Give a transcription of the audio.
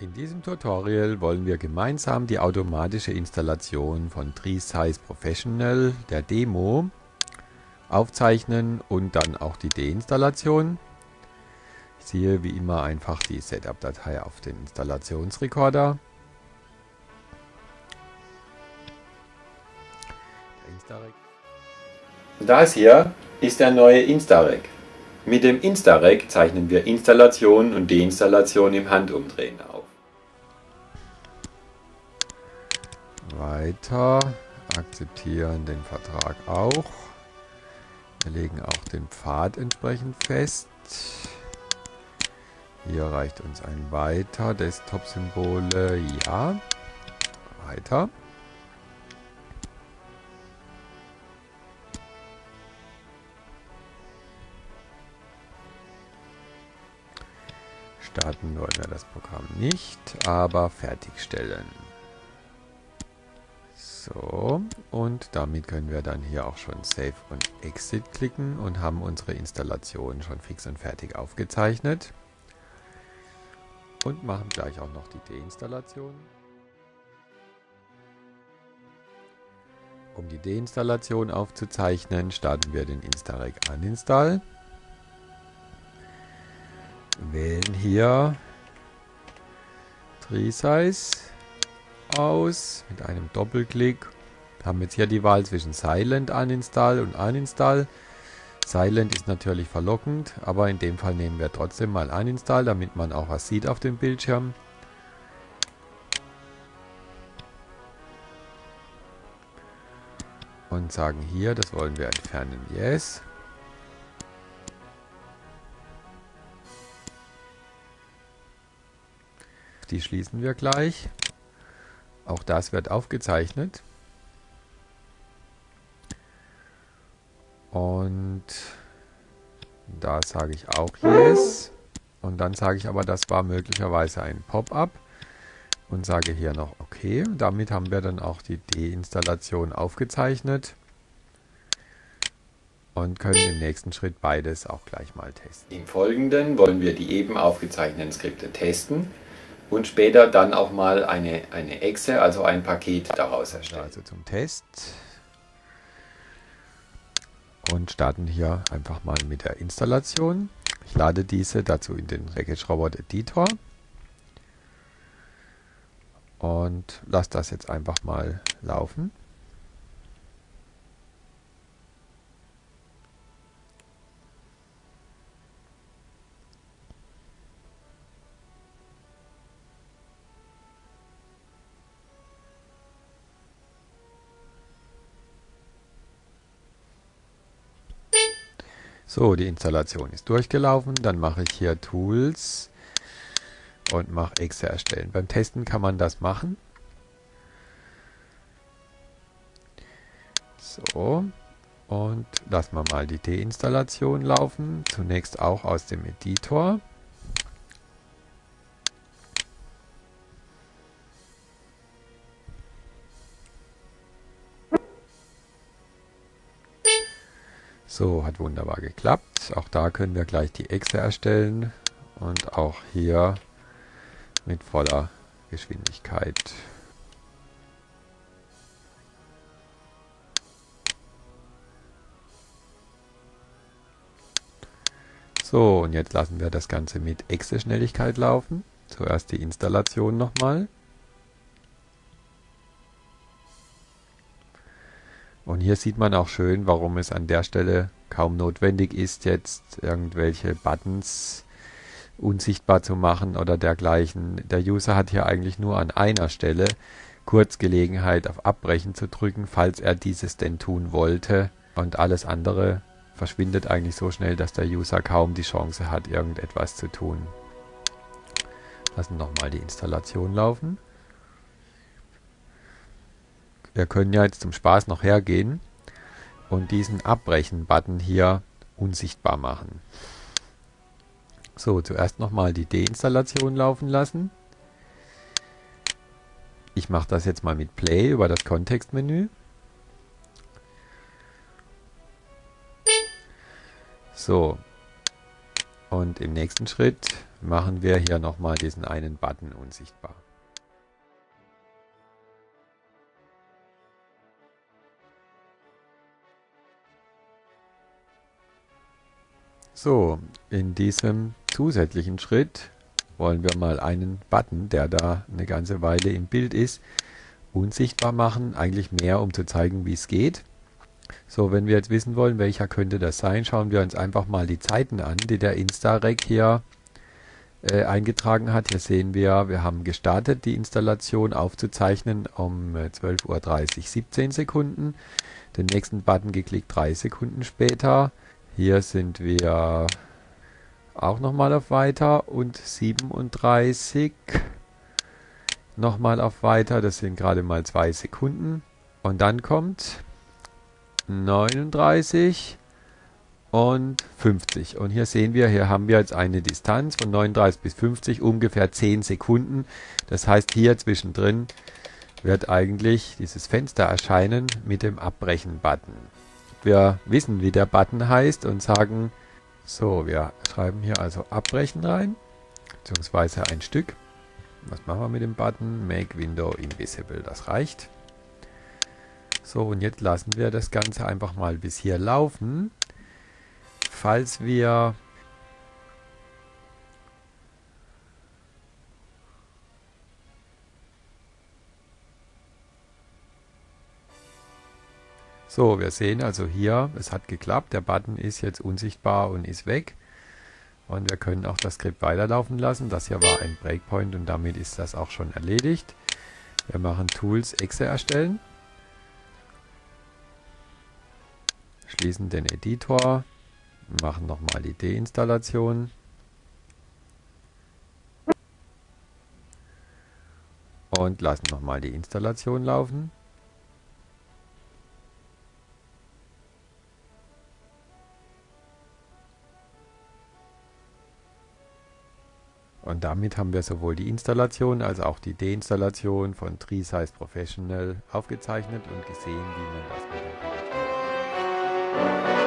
In diesem Tutorial wollen wir gemeinsam die automatische Installation von TreeSize Professional, der Demo, aufzeichnen und dann auch die Deinstallation. Ich ziehe wie immer einfach die Setup-Datei auf den Installationsrekorder. Das hier ist der neue Instarec. Mit dem Instarec zeichnen wir Installation und Deinstallation im Handumdrehen auf. Weiter, akzeptieren den Vertrag auch. Wir legen auch den Pfad entsprechend fest. Hier reicht uns ein Weiter, Desktop-Symbole, ja. Weiter. Starten wollen wir das Programm nicht, aber fertigstellen. So, und damit können wir dann hier auch schon Save und Exit klicken und haben unsere Installation schon fix und fertig aufgezeichnet. Und machen gleich auch noch die Deinstallation. Um die Deinstallation aufzuzeichnen, starten wir den Instarec Uninstall. Wählen hier TreeSize aus mit einem Doppelklick. Haben jetzt hier die Wahl zwischen Silent Uninstall und Uninstall. Silent ist natürlich verlockend, aber in dem Fall nehmen wir trotzdem mal Uninstall, damit man auch was sieht auf dem Bildschirm. Und sagen hier, das wollen wir entfernen, Yes. Die schließen wir gleich. Auch das wird aufgezeichnet. Und da sage ich auch Yes. Und dann sage ich aber, das war möglicherweise ein Pop-up und sage hier noch OK. Damit haben wir dann auch die Deinstallation aufgezeichnet und können im nächsten Schritt beides auch gleich mal testen. Im Folgenden wollen wir die eben aufgezeichneten Skripte testen und später dann auch mal eine, eine Exe, also ein Paket daraus erstellen. Also zum Test und starten hier einfach mal mit der Installation. Ich lade diese dazu in den Package Robot Editor und lasse das jetzt einfach mal laufen. So, die Installation ist durchgelaufen. Dann mache ich hier Tools und mache Exe erstellen. Beim Testen kann man das machen. So, und lassen wir mal die Deinstallation laufen. Zunächst auch aus dem Editor. So, hat wunderbar geklappt. Auch da können wir gleich die Exe erstellen und auch hier mit voller Geschwindigkeit. So, und jetzt lassen wir das Ganze mit Exe-Schnelligkeit laufen. Zuerst die Installation nochmal. Und hier sieht man auch schön, warum es an der Stelle kaum notwendig ist, jetzt irgendwelche Buttons unsichtbar zu machen oder dergleichen. Der User hat hier eigentlich nur an einer Stelle kurz Gelegenheit auf Abbrechen zu drücken, falls er dieses denn tun wollte. Und alles andere verschwindet eigentlich so schnell, dass der User kaum die Chance hat, irgendetwas zu tun. Lassen nochmal die Installation laufen. Wir können ja jetzt zum Spaß noch hergehen und diesen Abbrechen-Button hier unsichtbar machen. So, zuerst nochmal die Deinstallation laufen lassen. Ich mache das jetzt mal mit Play über das Kontextmenü. So, und im nächsten Schritt machen wir hier nochmal diesen einen Button unsichtbar. So, in diesem zusätzlichen Schritt wollen wir mal einen Button, der da eine ganze Weile im Bild ist, unsichtbar machen. Eigentlich mehr, um zu zeigen, wie es geht. So, wenn wir jetzt wissen wollen, welcher könnte das sein, schauen wir uns einfach mal die Zeiten an, die der Instarec hier äh, eingetragen hat. Hier sehen wir, wir haben gestartet, die Installation aufzuzeichnen um 12.30 Uhr 17 Sekunden. Den nächsten Button geklickt 3 Sekunden später. Hier sind wir auch nochmal auf Weiter und 37 nochmal auf Weiter, das sind gerade mal 2 Sekunden. Und dann kommt 39 und 50. Und hier sehen wir, hier haben wir jetzt eine Distanz von 39 bis 50, ungefähr 10 Sekunden. Das heißt, hier zwischendrin wird eigentlich dieses Fenster erscheinen mit dem Abbrechen-Button wir wissen, wie der Button heißt und sagen, so, wir schreiben hier also abbrechen rein, beziehungsweise ein Stück. Was machen wir mit dem Button? Make Window Invisible, das reicht. So, und jetzt lassen wir das Ganze einfach mal bis hier laufen. Falls wir So, wir sehen also hier, es hat geklappt. Der Button ist jetzt unsichtbar und ist weg. Und wir können auch das Skript weiterlaufen lassen. Das hier war ein Breakpoint und damit ist das auch schon erledigt. Wir machen Tools Exe erstellen. Schließen den Editor. Machen nochmal die Deinstallation. Und lassen nochmal die Installation laufen. Und damit haben wir sowohl die Installation als auch die Deinstallation von TreeSize Professional aufgezeichnet und gesehen, wie man das mit dem